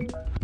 you